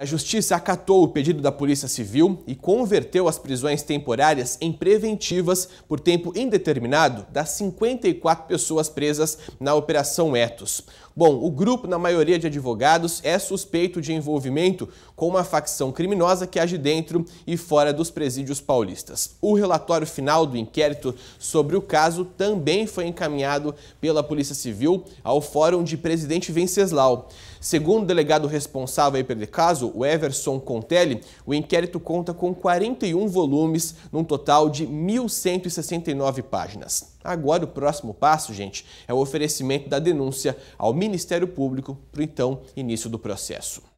A Justiça acatou o pedido da Polícia Civil e converteu as prisões temporárias em preventivas por tempo indeterminado das 54 pessoas presas na Operação Etos. Bom, o grupo, na maioria de advogados, é suspeito de envolvimento com uma facção criminosa que age dentro e fora dos presídios paulistas. O relatório final do inquérito sobre o caso também foi encaminhado pela Polícia Civil ao Fórum de Presidente Venceslau. Segundo o delegado responsável pelo caso, o Everson Contelli, o inquérito conta com 41 volumes, num total de 1.169 páginas. Agora, o próximo passo, gente, é o oferecimento da denúncia ao Ministério Público para o então início do processo.